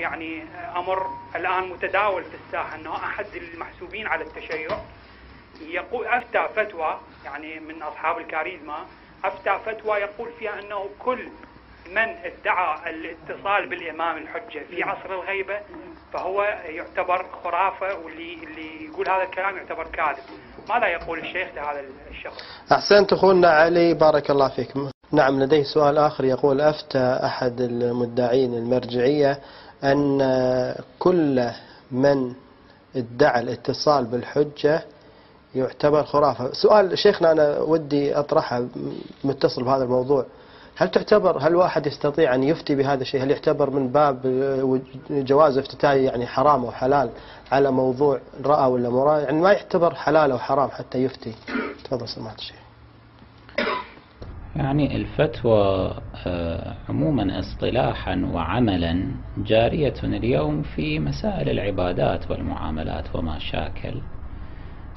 يعني أمر الآن متداول في الساحة إنه أحد المحسوبين على التشيع يقول أفتى فتوى يعني من أصحاب الكاريزما أفتى فتوى يقول فيها إنه كل من ادعى الاتصال بالإمام الحجة في عصر الغيبة فهو يعتبر خرافة واللي اللي يقول هذا الكلام يعتبر كاذب. ماذا يقول الشيخ لهذا الشخص؟ أحسنت أخونا علي بارك الله فيك. نعم لديه سؤال آخر يقول أفتى أحد المدعين المرجعية أن كل من ادعى الاتصال بالحجة يعتبر خرافة. سؤال شيخنا أنا ودي أطرحه متصل بهذا الموضوع. هل تعتبر هل واحد يستطيع أن يفتي بهذا الشيء؟ هل يعتبر من باب جواز افتتاحي يعني حرام أو حلال على موضوع رأى ولا مرأى؟ يعني ما يعتبر حلال أو حرام حتى يفتي؟ تفضل سمعت الشيخ. يعني الفتوى آه، عموما اصطلاحا وعملا جارية اليوم في مسائل العبادات والمعاملات وما شاكل.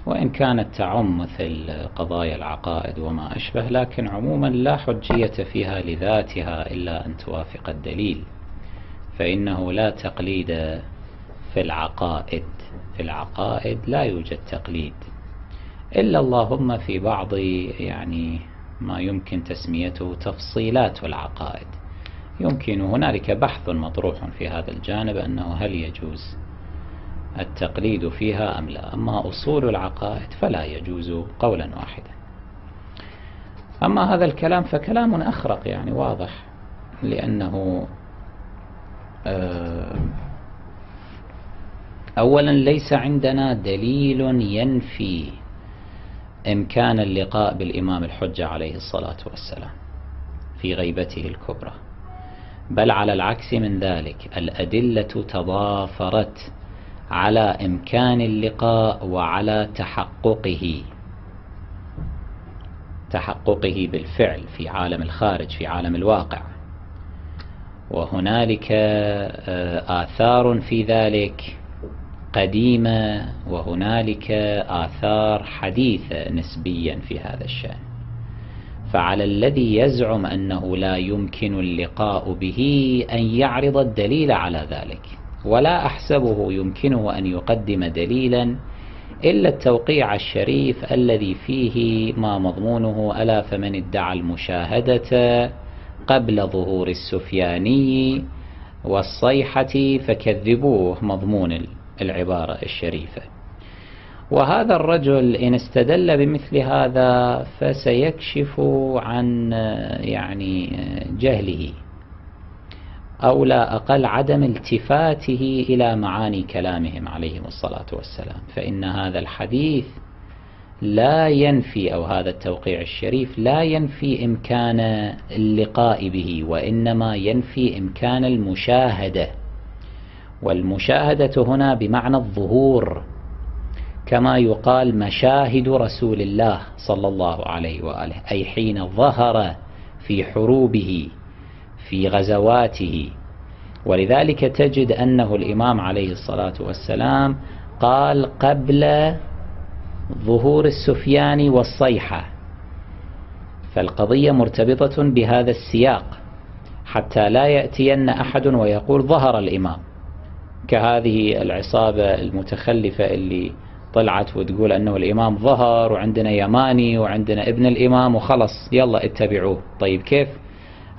وإن كانت تعم مثل قضايا العقائد وما أشبه لكن عموما لا حجية فيها لذاتها إلا أن توافق الدليل. فإنه لا تقليد في العقائد في العقائد لا يوجد تقليد. إلا اللهم في بعض يعني ما يمكن تسميته تفصيلات العقائد. يمكن هنالك بحث مطروح في هذا الجانب أنه هل يجوز التقليد فيها أم لا. أما أصول العقائد فلا يجوز قولا واحدا. أما هذا الكلام فكلام أخرق يعني واضح لأنه آه، أولا ليس عندنا دليل ينفي إمكان اللقاء بالإمام الحجة عليه الصلاة والسلام في غيبته الكبرى. بل على العكس من ذلك الأدلة تضافرت على إمكان اللقاء وعلى تحققه. تحققه بالفعل في عالم الخارج في عالم الواقع. وهنالك آه، آثار في ذلك. قديمة وهنالك آثار حديثة نسبيا في هذا الشأن. فعلى الذي يزعم أنه لا يمكن اللقاء به أن يعرض الدليل على ذلك ولا أحسبه يمكنه أن يقدم دليلا إلا التوقيع الشريف الذي فيه ما مضمونه ألا فمن ادعى المشاهدة قبل ظهور السفياني والصيحة فكذبوه مضمون العبارة الشريفة. وهذا الرجل إن استدل بمثل هذا فسيكشف عن يعني جهله أو لا أقل عدم التفاته إلى معاني كلامهم عليهم الصلاة والسلام. فإن هذا الحديث لا ينفي أو هذا التوقيع الشريف لا ينفي إمكان اللقاء به وإنما ينفي إمكان المشاهدة. والمشاهدة هنا بمعنى الظهور كما يقال مشاهد رسول الله صلى الله عليه وآله أي حين ظهر في حروبه في غزواته. ولذلك تجد أنه الإمام عليه الصلاة والسلام قال قبل ظهور السفيان والصيحة فالقضية مرتبطة بهذا السياق حتى لا يأتين أحد ويقول ظهر الإمام. كهذه العصابة المتخلفة اللي طلعت وتقول أنه الإمام ظهر وعندنا يماني وعندنا ابن الإمام وخلص يلا اتبعوه. طيب كيف؟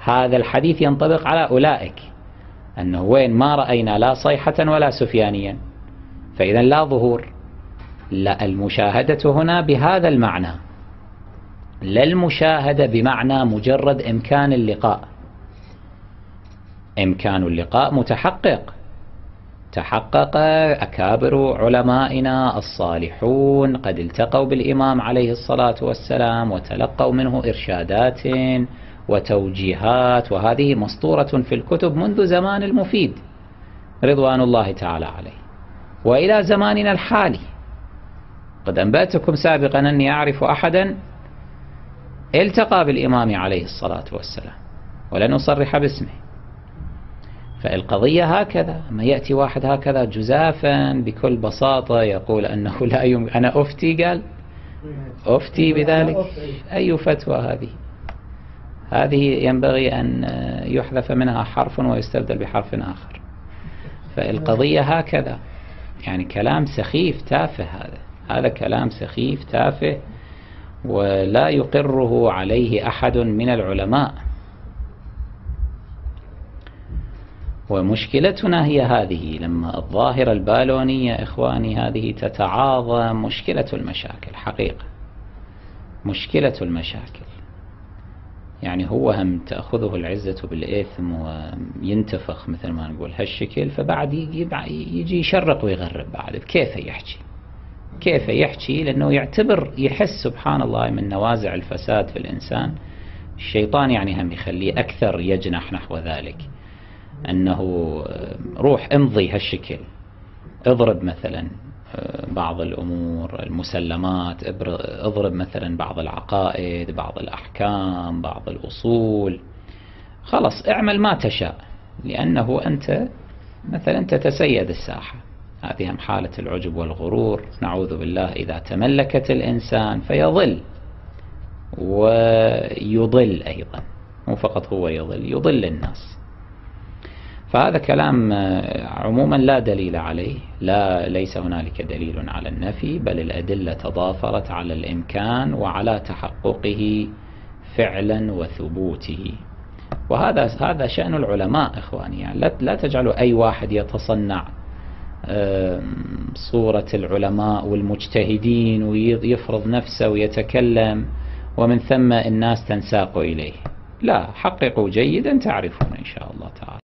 هذا الحديث ينطبق على أولئك أنه وين ما رأينا لا صيحة ولا سفيانيا. فإذا لا ظهور لا المشاهدة هنا بهذا المعنى. لا المشاهدة بمعنى مجرد إمكان اللقاء. إمكان اللقاء متحقق. تحقق أكابر علمائنا الصالحون قد التقوا بالإمام عليه الصلاة والسلام وتلقوا منه إرشادات وتوجيهات وهذه مسطورة في الكتب منذ زمان المفيد رضوان الله تعالى عليه. وإلى زماننا الحالي قد أنبأتكم سابقا أني أعرف أحدا التقى بالإمام عليه الصلاة والسلام ولن أصرح باسمه. فالقضية هكذا. ما يأتي واحد هكذا جزافا بكل بساطة يقول أنه لا يمكن أنا أفتي؟ قال أفتي بذلك. أي فتوى هذه؟ هذه ينبغي أن يحذف منها حرف ويستبدل بحرف آخر. فالقضية هكذا. يعني كلام سخيف تافه هذا. هذا كلام سخيف تافه ولا يقره عليه أحد من العلماء. ومشكلتنا هي هذه. لما الظاهرة البالونية إخواني هذه تتعاظم مشكلة المشاكل حقيقة. مشكلة المشاكل. يعني هو هم تأخذه العزة بالإثم وينتفخ مثل ما نقول هالشكل فبعد يجي يشرق ويغرب بعد. كيف يحكي؟ كيف يحكي؟ لأنه يعتبر يحس سبحان الله من نوازع الفساد في الإنسان. الشيطان يعني هم يخليه أكثر يجنح نحو ذلك. أنه روح امضي هالشكل. اضرب مثلا آه، بعض الأمور المسلمات اضرب مثلا بعض العقائد بعض الأحكام بعض الأصول. خلص اعمل ما تشاء لأنه أنت مثلا تتسيد الساحة. هذه هم حالة العجب والغرور. نعوذ بالله إذا تملكت الإنسان فيضل ويضل أيضا. مو فقط هو يضل يضل الناس. فهذا كلام آه، عموما لا دليل عليه لا ليس هنالك دليل على النفي بل الأدلة تضافرت على الإمكان وعلى تحققه فعلا وثبوته. وهذا هذا شأن العلماء إخواني. يعني لا, لا تجعلوا أي واحد يتصنع صورة العلماء والمجتهدين ويفرض نفسه ويتكلم ومن ثم الناس تنساق إليه. لا حققوا جيدا تعرفون إن شاء الله تعالى.